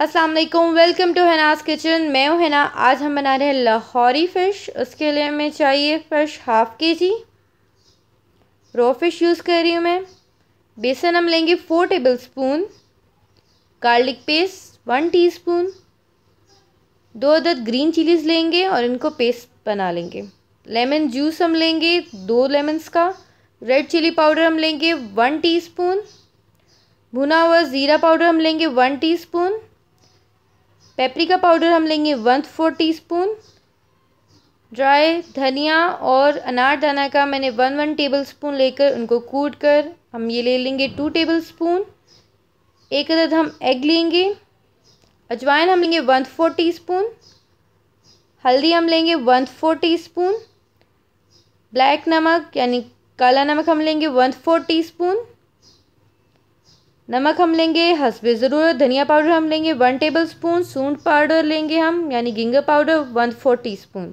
अस्सलाम वालेकुम welcome to हैनास kitchen मैं हूँ हैना आज हम बना रहे हैं लाहौरी फ़िश. उसके लिए हमें चाहिए फ़िश हाफ़ के जी रो फ़िश यूज़ कर रही हूँ मैं. बेसन हम लेंगे four tablespoon garlic paste one teaspoon दो अदद ग्रीन चिलीज़ लेंगे और इनको पेस्ट बना लेंगे. लेमन जूस हम लेंगे, दो लेमन्स का. रेड चिली पाउडर हम लेंगे वन टीस्पून भुना हुआ ज़ीरा पाउडर हम लेंगे वन टीस्पून पेपरिका पाउडर हम लेंगे one four teaspoon dry धनिया और अनारदाना का मैंने वन वन टेबल स्पून लेकर उनको कूट कर हम ये ले लेंगे टू टेबल स्पून एक अदद हम एग लेंगे। अजवाइन हम लेंगे वन फोर टी स्पून हल्दी हम लेंगे one four teaspoon black नमक यानी काला नमक हम लेंगे वन फोर टी स्पून नमक हम लेंगे हसबे ज़रूरत धनिया पाउडर हम लेंगे वन टेबल स्पून सूंठ पाउडर लेंगे हम, यानी ginger powder one four teaspoon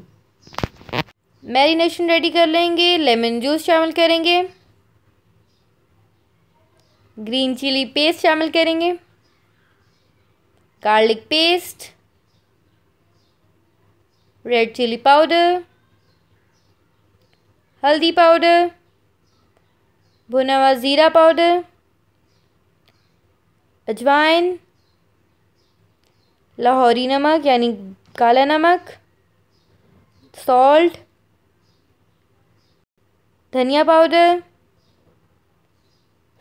marination ready कर लेंगे लेमन जूस शामिल करेंगे. ग्रीन चिली पेस्ट शामिल करेंगे. Garlic paste red chili powder हल्दी पाउडर भुना हुआ ज़ीरा पाउडर अजवाइन, लाहौरी नमक, यानी काला नमक सॉल्ट धनिया पाउडर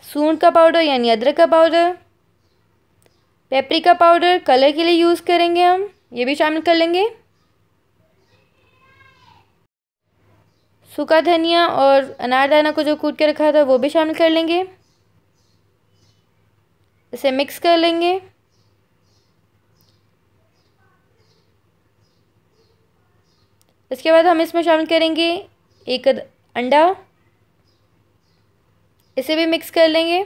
सूंठ का पाउडर यानी अदरक का पाउडर पेपरिका पाउडर कलर के लिए यूज़ करेंगे हम, ये भी शामिल कर लेंगे। सूखा धनिया और अनारदाना को जो कूट के रखा था, वो भी शामिल कर लेंगे। इसे मिक्स कर लेंगे। इसके बाद हम इसमें शामिल करेंगे एक अंडा। इसे भी मिक्स कर लेंगे।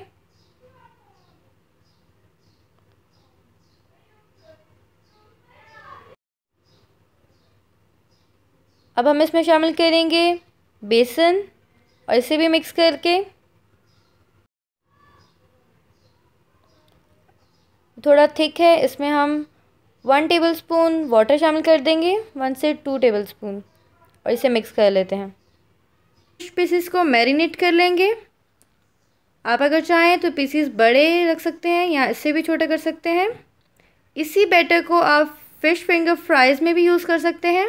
अब हम इसमें शामिल करेंगे बेसन और इसे भी मिक्स करके। थोड़ा थिक है, इसमें हम वन टेबल स्पून वाटर शामिल कर देंगे वन से टू टेबल स्पून और इसे मिक्स कर लेते हैं। फ़िश पीसीस को मैरिनेट कर लेंगे। आप अगर चाहें तो पीसीस बड़े रख सकते हैं या इससे भी छोटे कर सकते हैं। इसी बैटर को आप फ़िश फिंगर फ्राइज़ में भी यूज़ कर सकते हैं।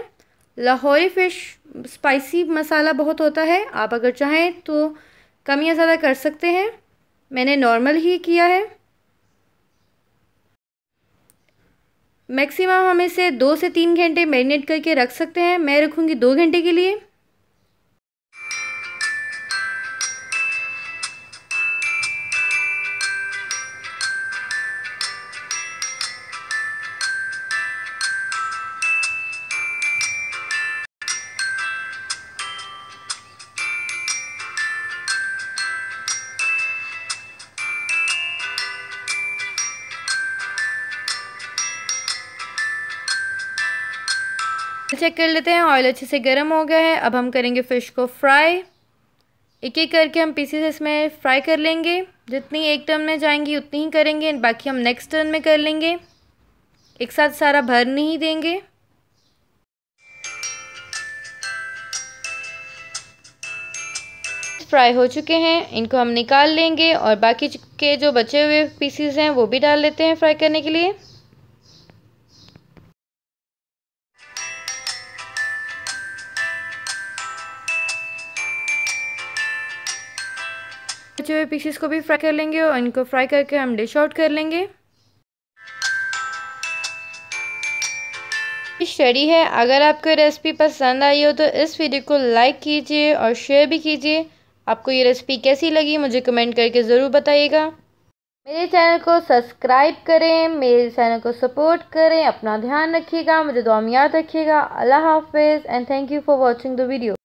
लाहौरी फ़िश स्पाइसी मसाला बहुत होता है, आप अगर चाहें तो कम या ज़्यादा कर सकते हैं। मैंने नॉर्मल ही किया है। मैक्सिमम हम इसे दो से तीन घंटे मैरिनेट करके रख सकते हैं। मैं रखूँगी दो घंटे के लिए। चेक कर लेते हैं ऑयल अच्छे से गर्म हो गया है। अब हम करेंगे फ़िश को फ्राई एक एक करके हम पीसेस इसमें फ्राई कर लेंगे। जितनी एक टर्न में जाएँगी, उतनी ही करेंगे। बाकी हम नेक्स्ट टर्न में कर लेंगे। एक साथ सारा भर नहीं देंगे। फ्राई हो चुके हैं। इनको हम निकाल लेंगे और बाकी के जो बचे हुए पीसीस हैं, वो भी डाल लेते हैं फ्राई करने के लिए। बचे हुए पीसेस को भी फ्राई कर लेंगे और इनको फ्राई करके हम डिश आउट कर लेंगे। रेडी है। अगर आपको रेसिपी पसंद आई हो तो इस वीडियो को लाइक कीजिए और शेयर भी कीजिए। आपको ये रेसिपी कैसी लगी मुझे कमेंट करके ज़रूर बताइएगा। मेरे चैनल को सब्सक्राइब करें, मेरे चैनल को सपोर्ट करें। अपना ध्यान रखिएगा, मुझे दुआ में याद रखिएगा। अल्लाह हाफिज़ and thank you for watching the video